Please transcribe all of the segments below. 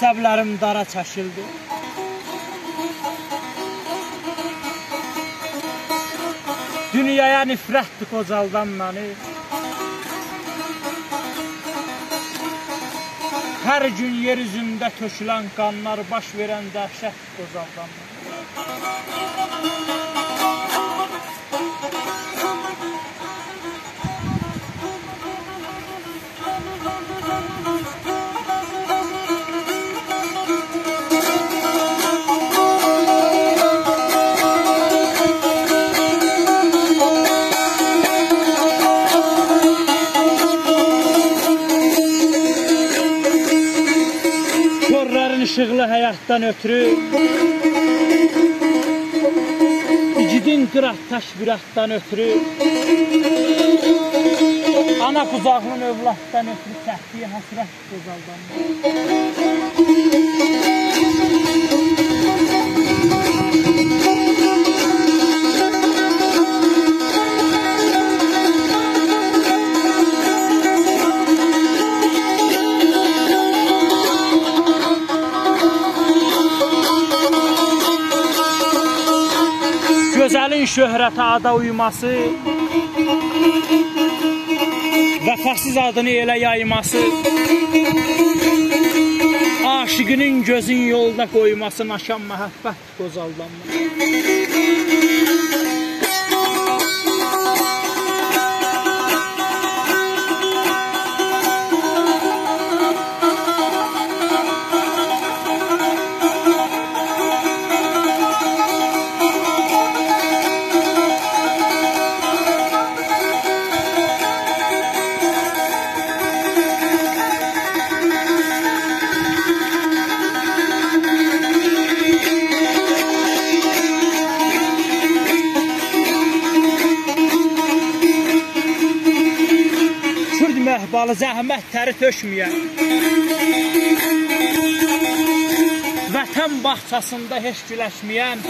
əsəblərim dara çəkildi. Dünyaya nifrətdir qocaldan məni. Hər gün yer üzündə tökülən qanlar baş verən dəhşət qocaldan məni. İşıqlı həyatdan ötürü İgidin qıraq taş viratdan ötürü Ana qucağının övladdan ötürü çəkdiyi həsrət qozaldan Gözəlin şöhrətə ada uyması Vəfasız adını elə yayması Aşıqının gözün yolda qoyması Naşan məhəbbət qozaldanma Məhbalı zəhmət təri tökməyən Vətən bağçasında heç güləşməyən.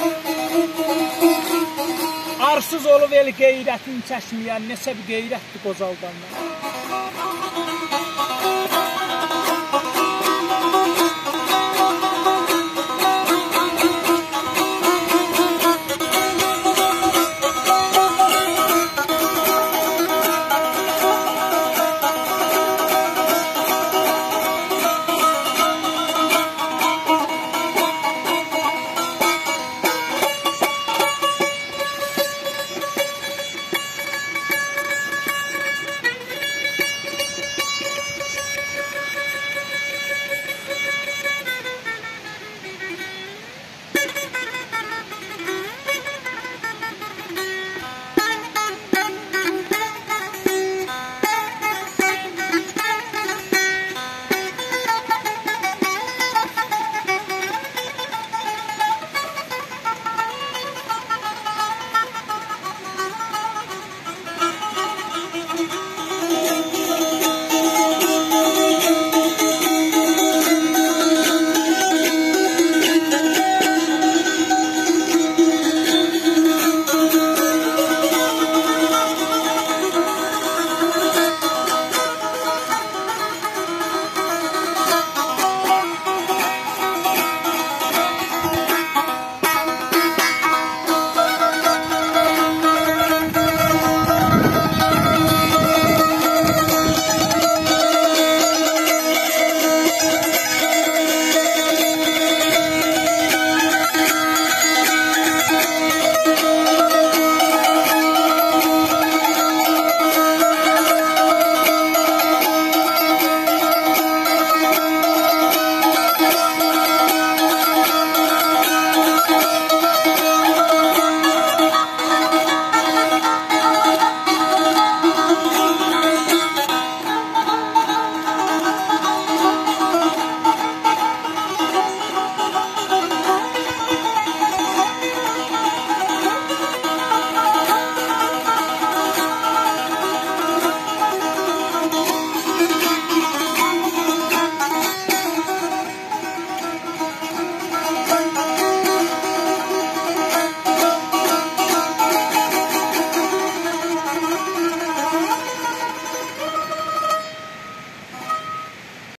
Arsız olub el qeyrətin çəkməyən. Neçə bir qeyrətdir qocaldanlar